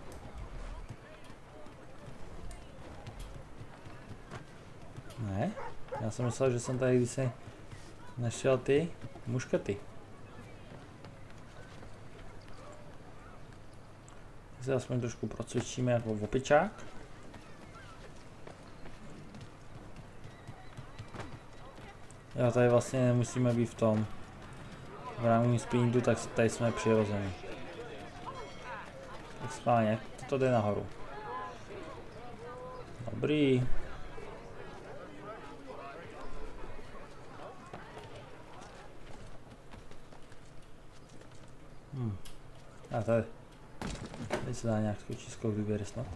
Ne? Já jsem myslel, že jsem tady když našel ty muškaty. Tak se aspoň trošku procvičíme jako opičák. Jo, tady vlastně nemusíme být v tom. V rámci sprintu, tak tady jsme přirození. Tak schválně, to jde nahoru. Dobrý. Hm. A tady. Tady se dá nějak skočit skok výběry snad.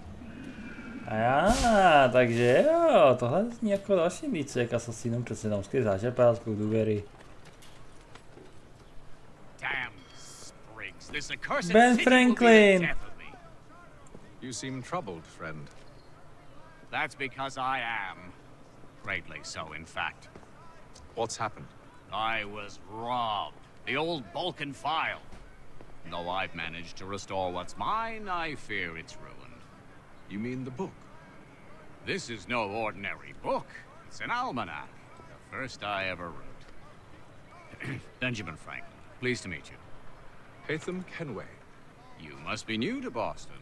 A já, takže jo, tohle zní jako další indice k Assassinům přesně tam skvělý skok důvěry. Ben Franklin! You seem troubled, friend. That's because I am. Greatly so, in fact. What's happened? I was robbed. The old Balkan file. Though I've managed to restore what's mine, I fear it's ruined. You mean the book? This is no ordinary book. It's an almanac. The first I ever wrote. Benjamin Franklin, pleased to meet you. Haytham Kenway. You must be new to Boston.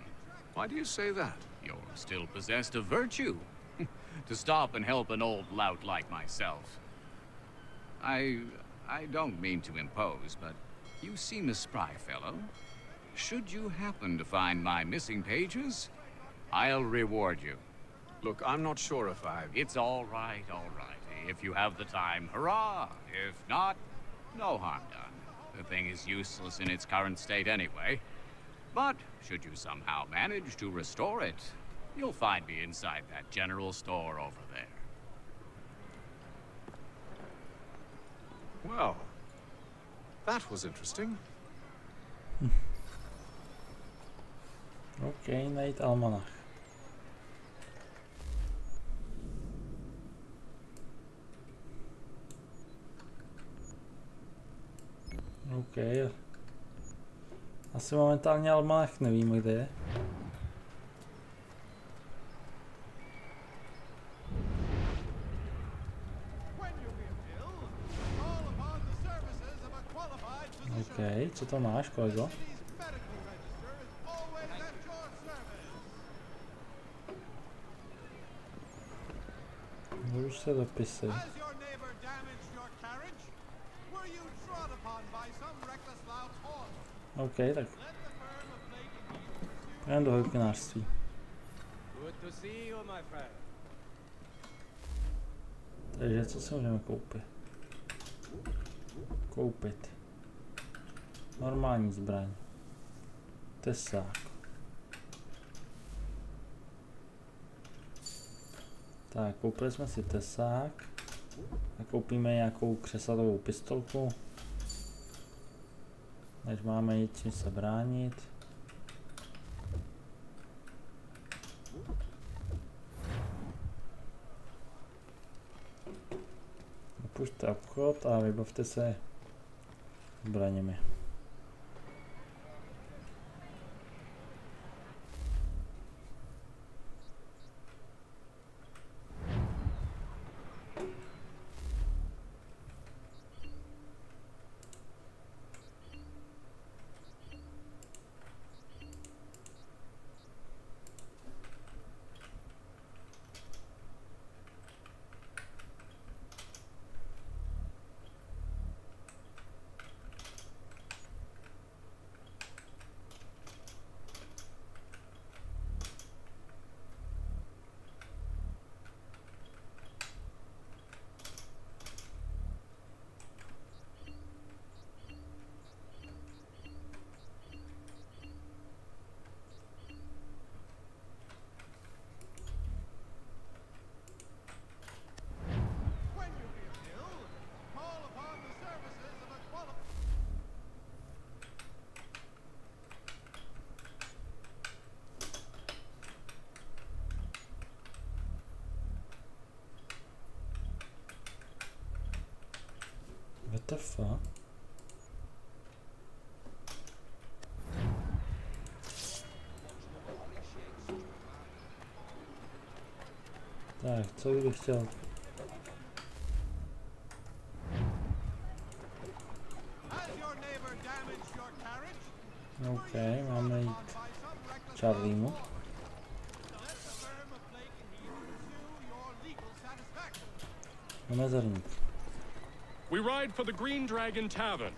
Why do you say that? You're still possessed of virtue. to stop and help an old lout like myself. I... I don't mean to impose, but you seem a spry fellow. Should you happen to find my missing pages, I'll reward you. Look, I'm not sure if I've... It's all right, all right. If you have the time, hurrah! If not, no harm done. The thing is useless in its current state anyway. But should you somehow manage to restore it, you'll find me inside that general store over there. Well, that was interesting. OK, najít almanach. OK. Asi momentálně almanach nevím, kde je. OK, co to máš, kolego? Už se dopisy. OK, tak. Jdem do hokinářství. Takže co si můžeme koupit? Koupit. Normální zbraň. Tesák. Tak, koupili jsme si tesák. A koupíme nějakou křesatovou pistolku. Než máme jít čím se bránit. Opušte obchod a vybavte se zbraněmi. SF. Tak, co bych chtěl? OK, máme jít Charliemu. Mezerník. We ride for the Green Dragon Tavern.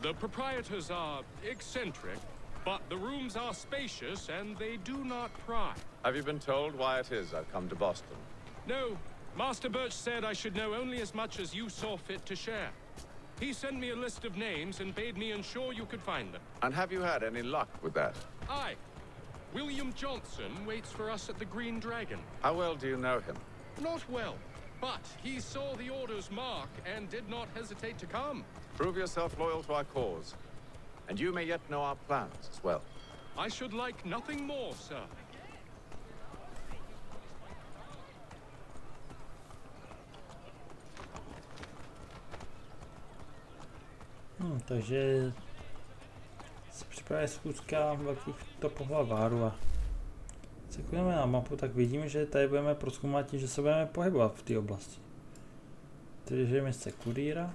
The proprietors are eccentric, but the rooms are spacious and they do not pry. Have you been told why it is I've come to Boston? No, Master Birch said I should know only as much as you saw fit to share. He sent me a list of names and bade me ensure you could find them. And have you had any luck with that? Aye. William Johnson waits for us at the Green Dragon. How well do you know him? Not well, but he saw the order's mark and did not hesitate to come. Prove yourself loyal to our cause. And you may yet know our plans as well. I should like nothing more, sir. Hmm, takže se připravuje schůzka velkých to pohlavárů koukneme na mapu, tak vidíme, že tady budeme proskoumat tím, že se budeme pohybovat v té oblasti. Takže městce kurýra.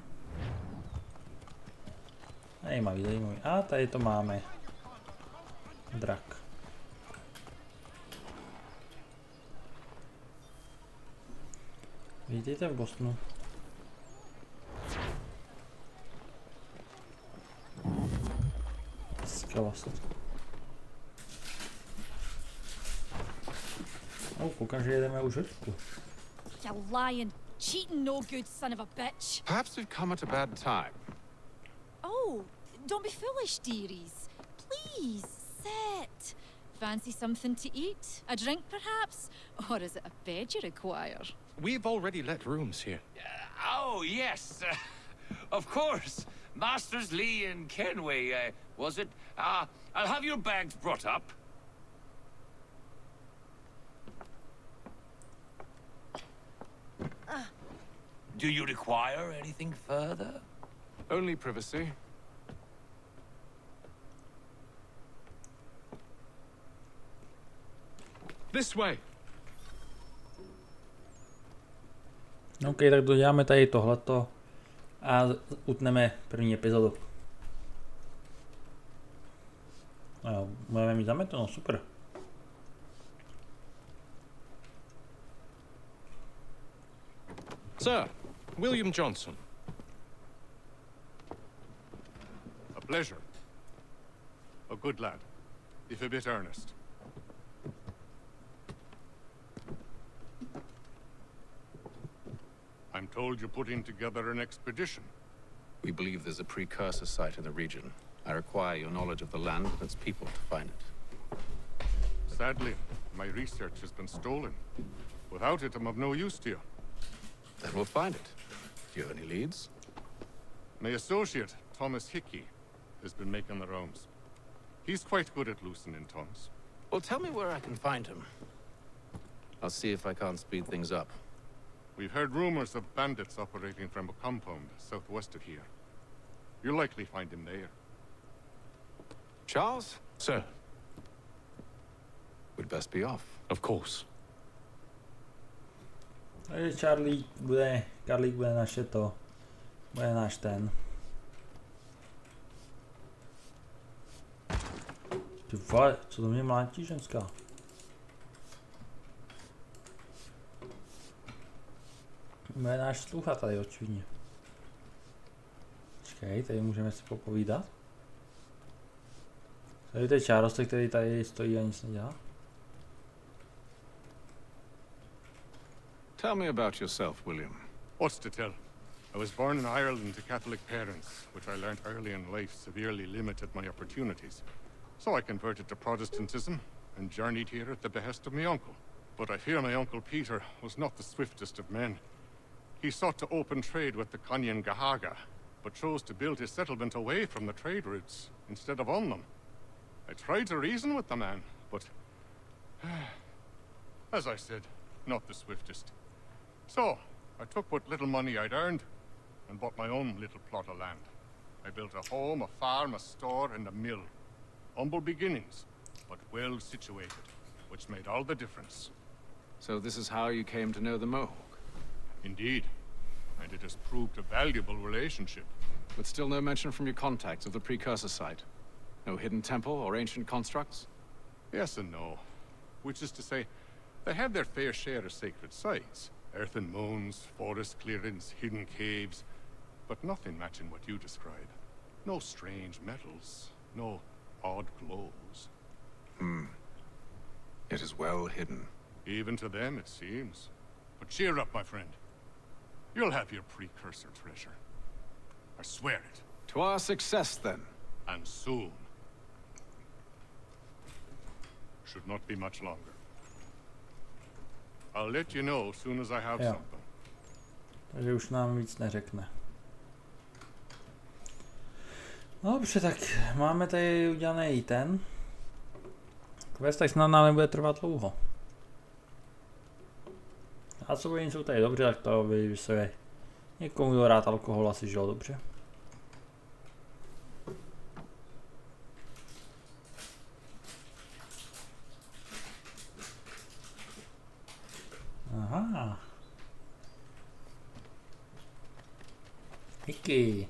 Zajímavý, zajímavý. A tady to máme. Drak. Vítejte v Bostonu. Hezká Oh, koukám, že jedeme už hoďku. You lying, cheating, no good son of a bitch. Perhaps we've come at a bad time. Oh, don't be foolish, dearies. Please, sit. Fancy something to eat? A drink, perhaps? Or is it a bed you require? We've already let rooms here. Oh, yes. Uh, of course. Masters Lee and Kenway, uh, was it? Ah, I'll have your bags brought up. Do you require anything further? Only privacy. This way. OK, tak doděláme tady tohleto a utneme první epizodu. A jo, budeme mít zameteno, super. Sir, William Johnson. A pleasure. A good lad, if a bit earnest. I'm told you're putting together an expedition. We believe there's a precursor site in the region. I require your knowledge of the land and its people to find it. Sadly, my research has been stolen. Without it, I'm of no use to you. Then we'll find it. Do you have any leads? My associate, Thomas Hickey, has been making the rounds. He's quite good at loosening tongues. Well, tell me where I can find him. I'll see if I can't speed things up. We've heard rumors of bandits operating from a compound southwest of here. You'll likely find him there. Charles? Sir. We'd best be off. Of course. Takže Charlie bude, Karlík bude naše to, bude náš ten. Ty vole, co to mě mlátí ženská? Bude náš slucha tady očividně. Počkej, tady můžeme si popovídat. Tady to je čárostek, který tady stojí a nic nedělá. Tell me about yourself, William. What's to tell? I was born in Ireland to Catholic parents, which I learnt early in life severely limited my opportunities. So I converted to Protestantism and journeyed here at the behest of my uncle. But I fear my uncle Peter was not the swiftest of men. He sought to open trade with the Kanien'kehá:ka, but chose to build his settlement away from the trade routes instead of on them. I tried to reason with the man, but... As I said, not the swiftest. So, I took what little money I'd earned, and bought my own little plot of land. I built a home, a farm, a store, and a mill. Humble beginnings, but well situated, which made all the difference. So this is how you came to know the Mohawk? Indeed. And it has proved a valuable relationship. But still no mention from your contacts of the precursor site? No hidden temple or ancient constructs? Yes and no. Which is to say, they have their fair share of sacred sites. Earthen moons, forest clearings, hidden caves. But nothing matching what you describe. No strange metals, no odd glows. Hmm. It is well hidden. Even to them, it seems. But cheer up, my friend. You'll have your precursor treasure. I swear it. To our success, then. And soon. Should not be much longer. I'll let you know as soon as I have Jo. something. Takže už nám víc neřekne. No dobře, tak máme tady udělaný i ten. Quest tak snad nám nebude trvat dlouho. A co jsou tady dobře, tak to by se někomu, kdo rád alkohol, asi žil dobře. Aha. Díky.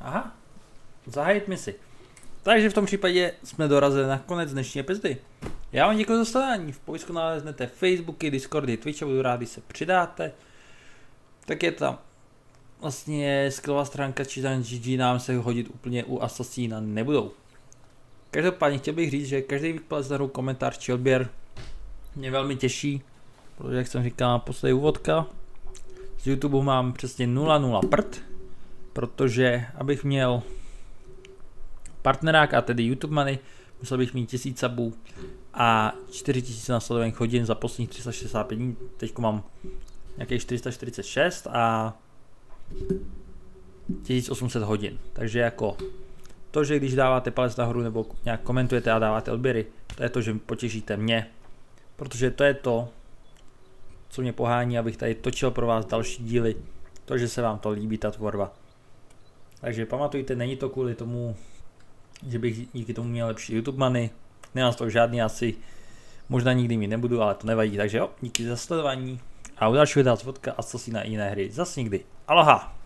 Aha. Zahájit misi. Takže v tom případě jsme dorazili na konec dnešní epizody. Já vám děkuji za sledování. V popisku naleznete Facebooky, Discordy, Twitch a budu rád, když se přidáte. Tak je tam vlastně skvělá stránka Čítan GG nám se hodit úplně u Assassina nebudou. Každopádně chtěl bych říct, že každý výklad za komentář či odběr mě velmi těší, protože jak jsem říkal poslední úvodka, z YouTube mám přesně 0,0 prd, protože abych měl partnerák a tedy YouTube money, musel bych mít 1000 subů a 4000 nasledovaných hodin za posledních 365 dní, teď mám nějakých 446 a 1800 hodin, takže jako to, že když dáváte palec nahoru nebo nějak komentujete a dáváte odběry, to je to, že potěšíte mě, protože to je to, co mě pohání, abych tady točil pro vás další díly, to, že se vám to líbí, ta tvorba. Takže pamatujte, není to kvůli tomu, že bych díky tomu měl lepší YouTube money, nemám z toho žádný asi, možná nikdy mi nebudu, ale to nevadí, takže jo, díky za sledování a u dalšího videa z vodka a co si na jiné hry, zase někdy. Aloha!